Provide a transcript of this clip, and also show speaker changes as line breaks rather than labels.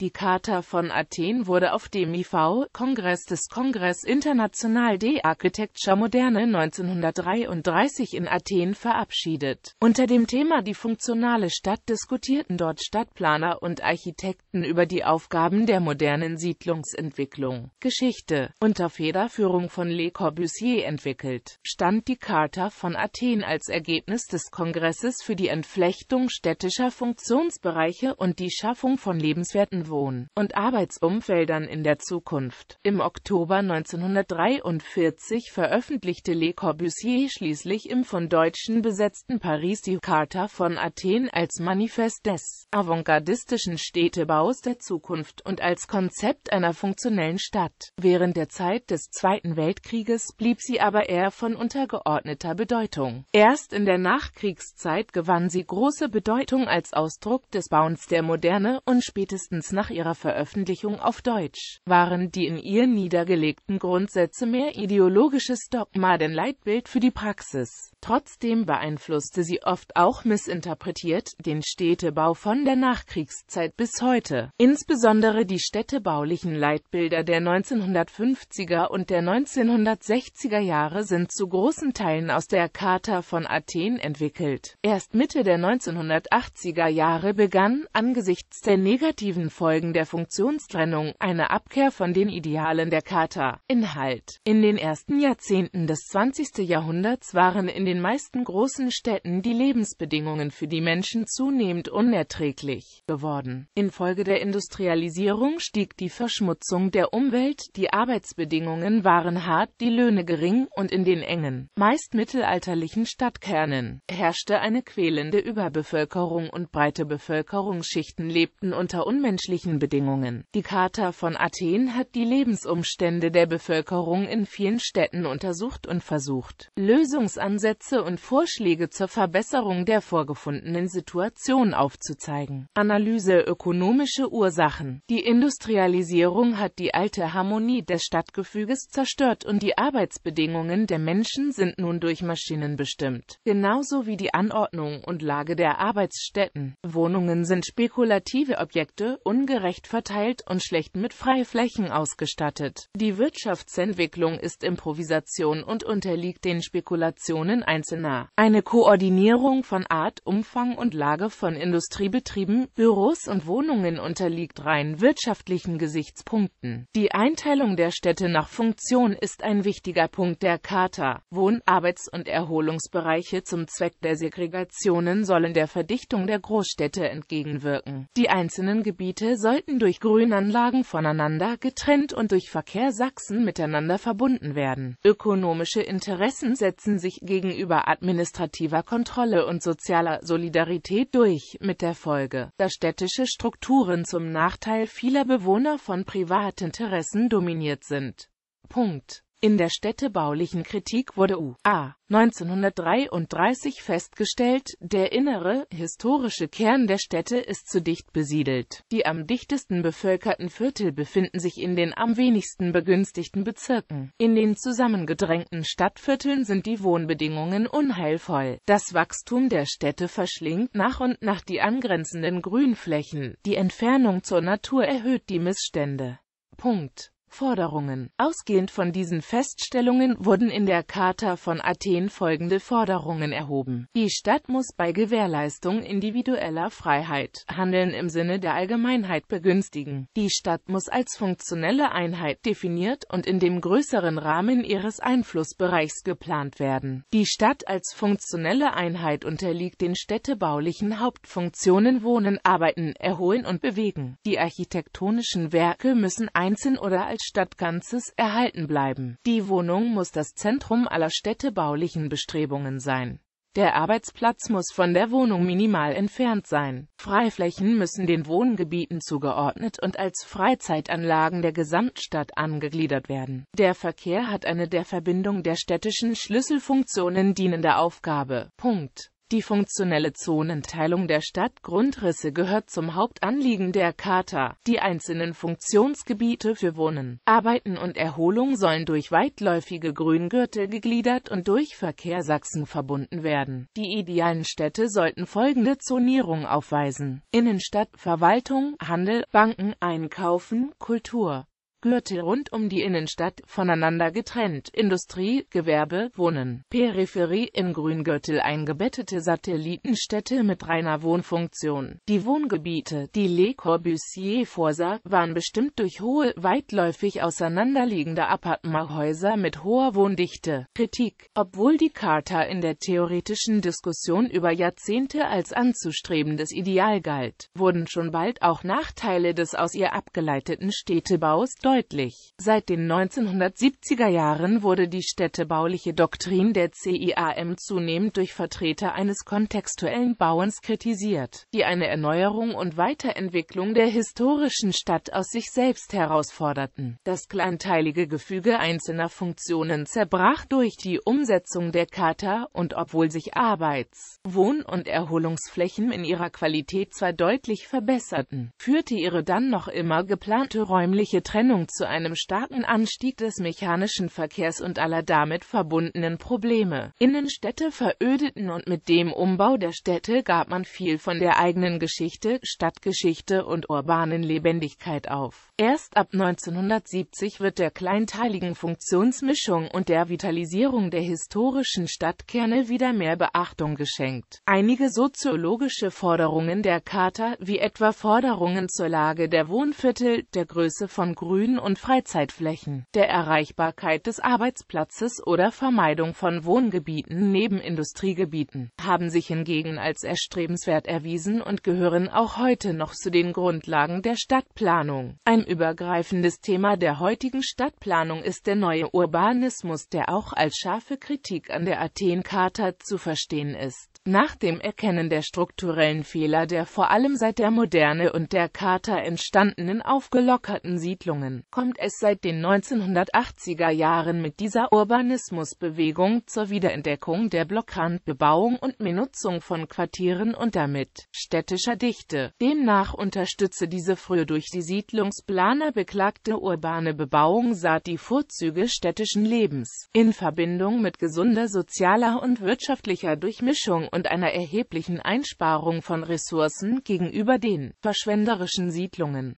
Die Charta von Athen wurde auf dem IV, Kongress des Congrès International de Architecture Moderne 1933 in Athen verabschiedet. Unter dem Thema Die funktionale Stadt diskutierten dort Stadtplaner und Architekten über die Aufgaben der modernen Siedlungsentwicklung. Geschichte Unter Federführung von Le Corbusier entwickelt, stand die Charta von Athen als Ergebnis des Kongresses für die Entflechtung städtischer Funktionsbereiche und die Schaffung von lebenswerten Wohn- und Arbeitsumfeldern in der Zukunft. Im Oktober 1943 veröffentlichte Le Corbusier schließlich im von Deutschen besetzten Paris die Charta von Athen als Manifest des avantgardistischen Städtebaus der Zukunft und als Konzept einer funktionellen Stadt. Während der Zeit des Zweiten Weltkrieges blieb sie aber eher von untergeordneter Bedeutung. Erst in der Nachkriegszeit gewann sie große Bedeutung als Ausdruck des Bauens der Moderne und spätestens nach ihrer Veröffentlichung auf Deutsch waren die in ihr niedergelegten Grundsätze mehr ideologisches Dogma denn Leitbild für die Praxis. Trotzdem beeinflusste sie oft auch missinterpretiert den Städtebau von der Nachkriegszeit bis heute. Insbesondere die städtebaulichen Leitbilder der 1950er und der 1960er Jahre sind zu großen Teilen aus der Charta von Athen entwickelt. Erst Mitte der 1980er Jahre begann, angesichts der negativen Folgen der Funktionstrennung, eine Abkehr von den Idealen der Charta. Inhalt In den ersten Jahrzehnten des 20. Jahrhunderts waren in den meisten großen Städten die Lebensbedingungen für die Menschen zunehmend unerträglich geworden. Infolge der Industrialisierung stieg die Verschmutzung der Umwelt, die Arbeitsbedingungen waren hart, die Löhne gering und in den engen, meist mittelalterlichen Stadtkernen herrschte eine quälende Überbevölkerung und breite Bevölkerungsschichten lebten unter unmenschlichen Bedingungen. Die Charta von Athen hat die Lebensumstände der Bevölkerung in vielen Städten untersucht und versucht, Lösungsansätze und Vorschläge zur Verbesserung der vorgefundenen Situation aufzuzeigen. Analyse Ökonomische Ursachen Die Industrialisierung hat die alte Harmonie des Stadtgefüges zerstört und die Arbeitsbedingungen der Menschen sind nun durch Maschinen bestimmt, genauso wie die Anordnung und Lage der Arbeitsstätten. Wohnungen sind spekulative Objekte, ungerecht verteilt und schlecht mit Freiflächen ausgestattet. Die Wirtschaftsentwicklung ist Improvisation und unterliegt den Spekulationen Einzelner. Eine Koordinierung von Art, Umfang und Lage von Industriebetrieben, Büros und Wohnungen unterliegt rein wirtschaftlichen Gesichtspunkten. Die Einteilung der Städte nach Funktion ist ein wichtiger Punkt der Charta. Wohn-, Arbeits- und Erholungsbereiche zum Zweck der Segregationen sollen der Verdichtung der Großstädte entgegenwirken. Die einzelnen Gebiete sollten durch Grünanlagen voneinander getrennt und durch Verkehrsachsen miteinander verbunden werden. Ökonomische Interessen setzen sich gegenüber administrativer Kontrolle und sozialer Solidarität durch, mit der Folge, dass städtische Strukturen zum Nachteil vieler Bewohner von Privatinteressen dominiert sind. Punkt. In der städtebaulichen Kritik wurde U.A. 1933 festgestellt, der innere, historische Kern der Städte ist zu dicht besiedelt. Die am dichtesten bevölkerten Viertel befinden sich in den am wenigsten begünstigten Bezirken. In den zusammengedrängten Stadtvierteln sind die Wohnbedingungen unheilvoll. Das Wachstum der Städte verschlingt nach und nach die angrenzenden Grünflächen. Die Entfernung zur Natur erhöht die Missstände. Punkt. Forderungen. Ausgehend von diesen Feststellungen wurden in der Charta von Athen folgende Forderungen erhoben. Die Stadt muss bei Gewährleistung individueller Freiheit Handeln im Sinne der Allgemeinheit begünstigen. Die Stadt muss als funktionelle Einheit definiert und in dem größeren Rahmen ihres Einflussbereichs geplant werden. Die Stadt als funktionelle Einheit unterliegt den städtebaulichen Hauptfunktionen Wohnen, Arbeiten, Erholen und Bewegen. Die architektonischen Werke müssen einzeln oder als Stadtganzes erhalten bleiben. Die Wohnung muss das Zentrum aller städtebaulichen Bestrebungen sein. Der Arbeitsplatz muss von der Wohnung minimal entfernt sein. Freiflächen müssen den Wohngebieten zugeordnet und als Freizeitanlagen der Gesamtstadt angegliedert werden. Der Verkehr hat eine der Verbindung der städtischen Schlüsselfunktionen dienende Aufgabe. Punkt. Die funktionelle Zonenteilung der Stadtgrundrisse gehört zum Hauptanliegen der Charta. Die einzelnen Funktionsgebiete für Wohnen, Arbeiten und Erholung sollen durch weitläufige Grüngürtel gegliedert und durch Verkehrsachsen verbunden werden. Die idealen Städte sollten folgende Zonierung aufweisen. Innenstadt, Verwaltung, Handel, Banken, Einkaufen, Kultur. Gürtel rund um die Innenstadt, voneinander getrennt, Industrie, Gewerbe, Wohnen, Peripherie, in Grüngürtel eingebettete Satellitenstädte mit reiner Wohnfunktion. Die Wohngebiete, die Le Corbusier vorsah, waren bestimmt durch hohe, weitläufig auseinanderliegende Appartementhäuser mit hoher Wohndichte. Kritik Obwohl die Charta in der theoretischen Diskussion über Jahrzehnte als anzustrebendes Ideal galt, wurden schon bald auch Nachteile des aus ihr abgeleiteten Städtebaus deutlich. Seit den 1970er Jahren wurde die städtebauliche Doktrin der CIAM zunehmend durch Vertreter eines kontextuellen Bauens kritisiert, die eine Erneuerung und Weiterentwicklung der historischen Stadt aus sich selbst herausforderten. Das kleinteilige Gefüge einzelner Funktionen zerbrach durch die Umsetzung der Charta und obwohl sich Arbeits-, Wohn- und Erholungsflächen in ihrer Qualität zwar deutlich verbesserten, führte ihre dann noch immer geplante räumliche Trennung Entwicklung zu einem starken Anstieg des mechanischen Verkehrs und aller damit verbundenen Probleme. Innenstädte verödeten und mit dem Umbau der Städte gab man viel von der eigenen Geschichte, Stadtgeschichte und urbanen Lebendigkeit auf. Erst ab 1970 wird der kleinteiligen Funktionsmischung und der Vitalisierung der historischen Stadtkerne wieder mehr Beachtung geschenkt. Einige soziologische Forderungen der Charta, wie etwa Forderungen zur Lage der Wohnviertel, der Größe von Grün Grün- und Freizeitflächen, der Erreichbarkeit des Arbeitsplatzes oder Vermeidung von Wohngebieten neben Industriegebieten, haben sich hingegen als erstrebenswert erwiesen und gehören auch heute noch zu den Grundlagen der Stadtplanung. Ein übergreifendes Thema der heutigen Stadtplanung ist der neue Urbanismus, der auch als scharfe Kritik an der Athen-Charta zu verstehen ist. Nach dem Erkennen der strukturellen Fehler der vor allem seit der Moderne und der Charta entstandenen aufgelockerten Siedlungen, kommt es seit den 1980er Jahren mit dieser Urbanismusbewegung zur Wiederentdeckung der Blockrandbebauung und Benutzung von Quartieren und damit städtischer Dichte. Demnach unterstütze diese früher durch die Siedlungsplaner beklagte urbane Bebauung saat die Vorzüge städtischen Lebens in Verbindung mit gesunder sozialer und wirtschaftlicher Durchmischung und einer erheblichen Einsparung von Ressourcen gegenüber den verschwenderischen Siedlungen